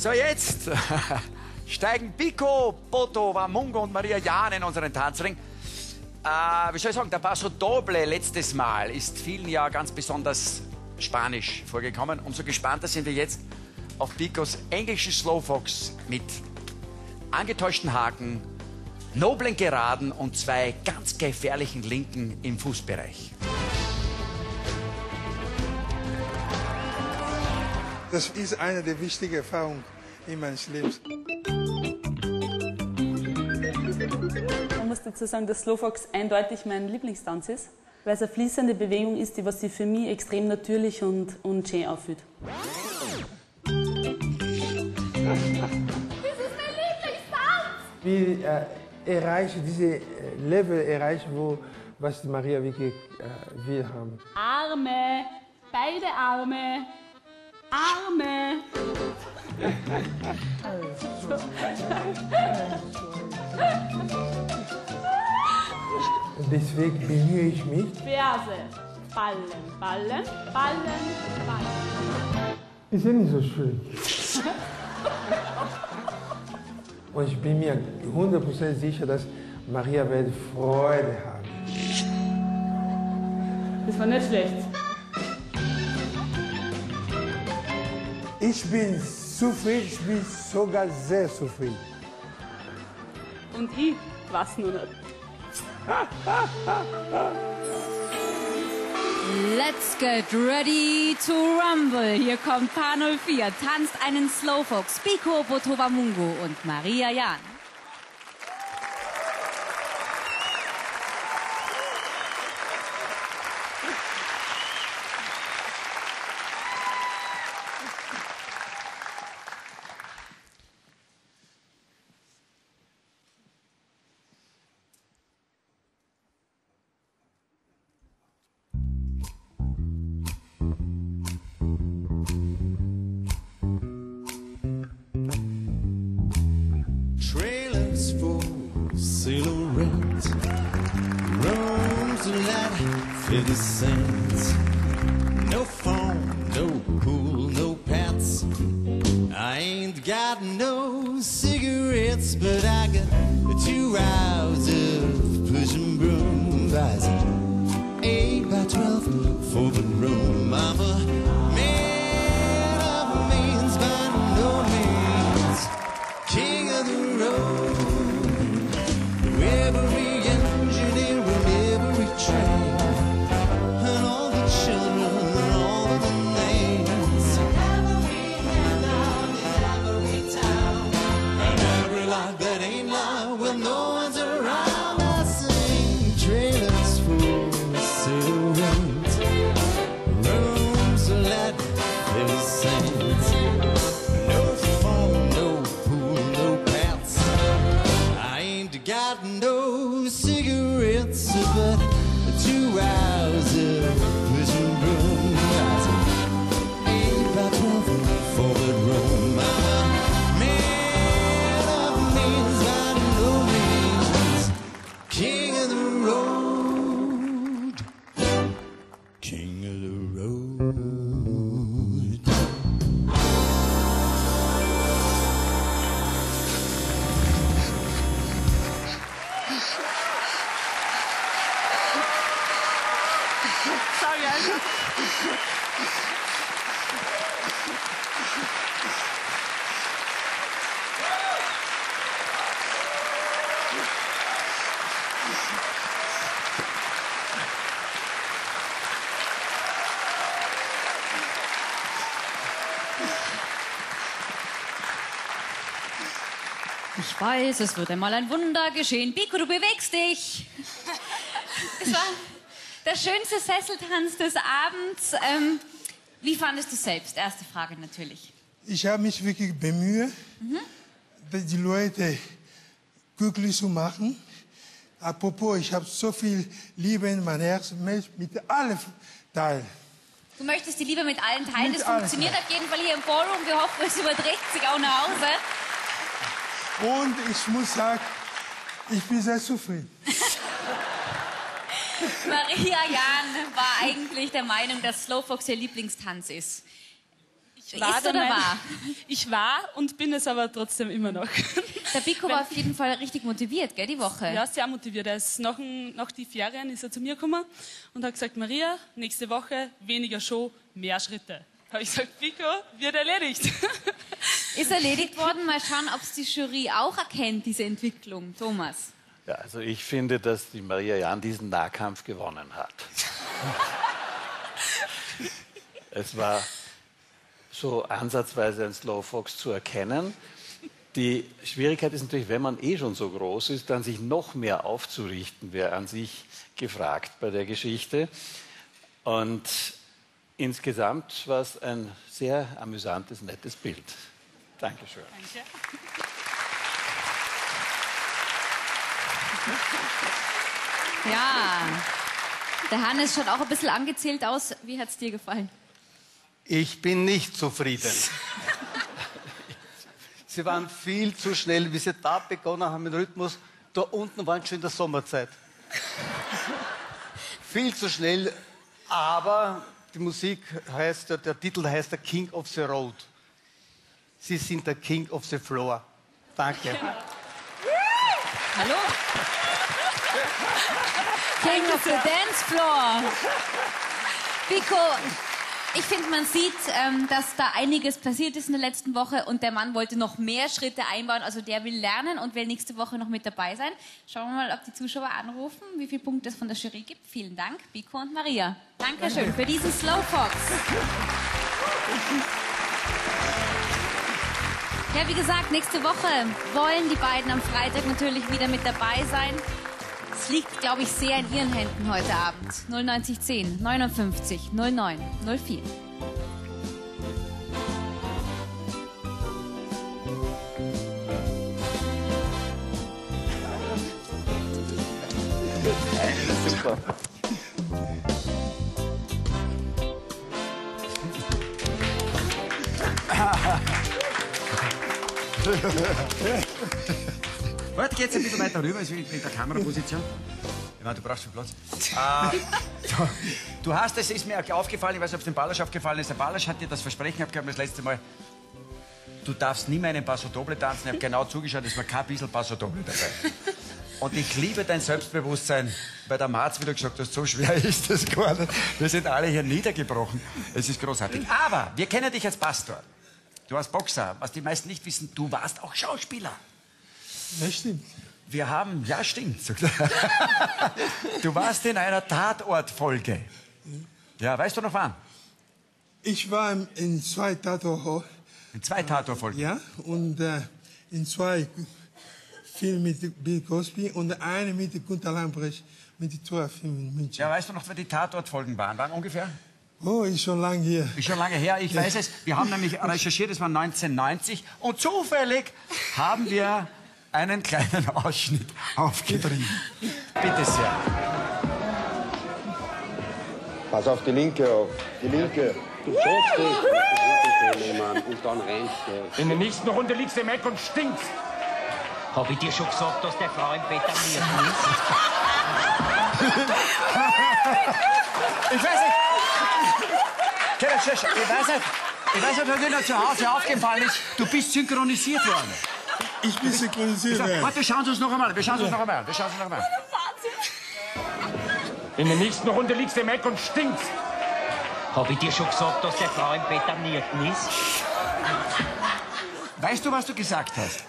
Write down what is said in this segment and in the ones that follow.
So, jetzt steigen Pico, Boto, Wamungo und Maria Jahn in unseren Tanzring. Äh, wie soll ich sagen, der Paso Doble letztes Mal ist vielen ja ganz besonders spanisch vorgekommen. Umso gespannter sind wir jetzt auf Picos englischen Slowfox mit angetäuschten Haken, noblen Geraden und zwei ganz gefährlichen Linken im Fußbereich. Das ist eine der wichtigen Erfahrungen in meinem Leben. Man muss dazu sagen, dass Slowfox eindeutig mein Lieblingstanz ist, weil es eine fließende Bewegung ist, die was sich für mich extrem natürlich und, und schön anfühlt. Wir äh, erreichen diese äh, Level, erreichen, wo was die Maria wirklich äh, will haben. Arme, beide Arme, Arme. Und deswegen bemühe ich mich. Ferse, ballen, ballen, ballen, ballen. Ist ja nicht so schön. Und ich bin mir 100% sicher, dass Maria wird Freude haben. Das war nicht schlecht. Ich bin zufrieden, ich bin sogar sehr zufrieden. Und ich weiß noch nicht. Let's get ready to rumble. Hier kommt Paar 04, tanzt einen Slowfox, Pico Botovamungo und Maria Jan. 50 cents. No phone, no pool, no pets. I ain't got no cigarettes, but I got two rounds of pushing broom by eight by twelve. Ich weiß, es wird einmal ein Wunder geschehen. Pico, du bewegst dich. Es war der schönste Sesseltanz des Abends. Ähm, wie fandest du selbst? Erste Frage natürlich. Ich habe mich wirklich bemüht, die Leute glücklich zu machen. Apropos, ich habe so viel Liebe in mein Herz möchte mit allen teilen. Du möchtest die Liebe mit allen teilen. Mit das allen, funktioniert ja. auf jeden Fall hier im Ballroom. Wir hoffen, es überträgt sich auch nach Hause. Und ich muss sagen, ich bin sehr zufrieden. Maria Jan war eigentlich der Meinung, dass Slowfox ihr Lieblingstanz ist. Ich war Ist der oder war? Ich war und bin es aber trotzdem immer noch. Der Pico war auf jeden Fall richtig motiviert, gell, die Woche. Ja, sehr motiviert. Er ist nach, nach die Ferien ist er zu mir gekommen und hat gesagt, Maria, nächste Woche weniger Show, mehr Schritte. Habe ich gesagt, Pico, wird erledigt. Ist erledigt worden. Mal schauen, ob es die Jury auch erkennt, diese Entwicklung. Thomas. Ja, also ich finde, dass die Maria Jan diesen Nahkampf gewonnen hat. es war so ansatzweise ein Slowfox zu erkennen. Die Schwierigkeit ist natürlich, wenn man eh schon so groß ist, dann sich noch mehr aufzurichten, wäre an sich gefragt bei der Geschichte. Und insgesamt war es ein sehr amüsantes, nettes Bild. Dankeschön. Ja. Der Hannes schaut auch ein bisschen angezählt aus. Wie hat es dir gefallen? Ich bin nicht zufrieden. Sie waren viel zu schnell, wie Sie da begonnen haben mit dem Rhythmus. Da unten waren schon in der Sommerzeit. viel zu schnell, aber die Musik heißt, der, der Titel heißt der King of the Road. Sie sind der King of the Floor. Danke. Hallo? King of the Dance Floor. Pico, ich finde, man sieht, ähm, dass da einiges passiert ist in der letzten Woche und der Mann wollte noch mehr Schritte einbauen. Also der will lernen und will nächste Woche noch mit dabei sein. Schauen wir mal, ob die Zuschauer anrufen, wie viele Punkte es von der Jury gibt. Vielen Dank, Pico und Maria. Dankeschön für diesen Slowfox. Ja, wie gesagt, nächste Woche wollen die beiden am Freitag natürlich wieder mit dabei sein. Es liegt, glaube ich, sehr in ihren Händen heute Abend. 09010 59 09 04. Super. Warte, geht's ein bisschen weiter rüber, also in in der Kameraposition. Ja, du brauchst viel Platz. Äh, du, du hast, es ist mir aufgefallen, ich weiß nicht, ob es dem Ballasch aufgefallen ist, der Ballasch hat dir das Versprechen abgegeben das letzte Mal, du darfst nie mehr einen Passo Doble tanzen. Ich habe genau zugeschaut, es war kein bisschen Passo Doble dabei. Und ich liebe dein Selbstbewusstsein. Bei der Marz, wie du gesagt hast, so schwer ist das gar nicht. Wir sind alle hier niedergebrochen. Es ist großartig. Aber wir kennen dich als Pastor. Du warst Boxer. Was die meisten nicht wissen, du warst auch Schauspieler. Das stimmt. Wir haben, ja stimmt. Du warst in einer Tatortfolge. Ja, weißt du noch wann? Ich war in zwei Tatorte, In zwei Tatortfolgen. ja, und äh, in zwei Filmen mit Bill Cosby und eine mit Gunter Lambrecht mit den Torfilmen in München. Ja, weißt du noch, wer die Tatortfolgen waren? Wann ungefähr? Oh, ist schon lange hier. Ist schon lange her, ich weiß es. Wir haben nämlich recherchiert, es war 1990 und zufällig haben wir einen kleinen Ausschnitt aufgetrieben. Bitte sehr. Pass auf die linke auf. Die linke. Du schaffst es. Die linke Mann. Und dann rennst du. In der nächsten Runde liegst du im Eck und stinkst. Hab ich dir schon gesagt, dass der Frau im Bett am liebsten ist? Ich weiß nicht. Ich weiß nicht. Ich weiß nicht, ob dir noch zu Hause aufgefallen ist. Du bist synchronisiert worden. Ich bin synchronisiert worden. Warte, wir schauen uns noch einmal. Wir schauen uns noch einmal. an. Wir schauen uns noch einmal. In der nächsten Runde liegst du im Eck und stinkst. Hab ich dir schon gesagt, dass der Frau im Bett am liebsten ist? Weißt du, was du gesagt hast?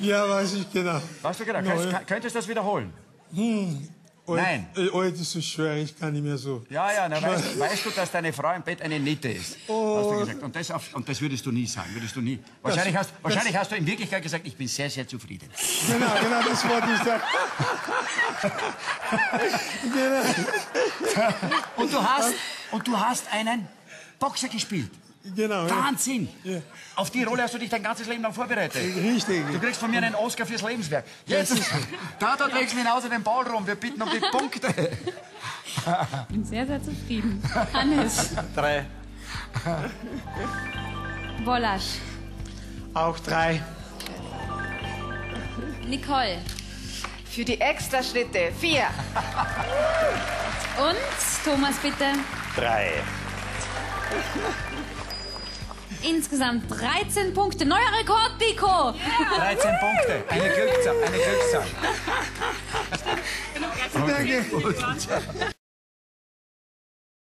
Ja, weiß ich genau. Was du? No, Könntest, könntest du das wiederholen? Hm. Heute- Nein. äh, Heute ist so schwer, ich kann nicht mehr so. Ja, ja, na, weißt, weißt du, dass deine Frau im Bett eine Nitte ist? Oh. Hast du gesagt. Und das, auf, und das würdest du nie sagen, würdest du nie. Wahrscheinlich, hast, wahrscheinlich hast du in Wirklichkeit gesagt, ich bin sehr, sehr zufrieden. Genau, genau, das wollte ich sagen. Und du hast, und du hast einen Boxer gespielt. Genau. ja. Wahnsinn! Auf die Rolle hast du dich dein ganzes Leben lang vorbereitet. Richtig. Du kriegst von mir einen Oscar fürs Lebenswerk. Jetzt, da dort wechseln wir hinaus den Ball rum. Wir bitten um die Punkte. Ich bin sehr, sehr zufrieden. Hannes, Drei. Bollasch, Auch drei. Nicole Für die Extraschritte vier. und Thomas, bitte. Drei. Insgesamt 13 Punkte. Neuer Rekord, Pico. 13 Punkte. Eine Glückszahl. Eine Glückszahl. Danke.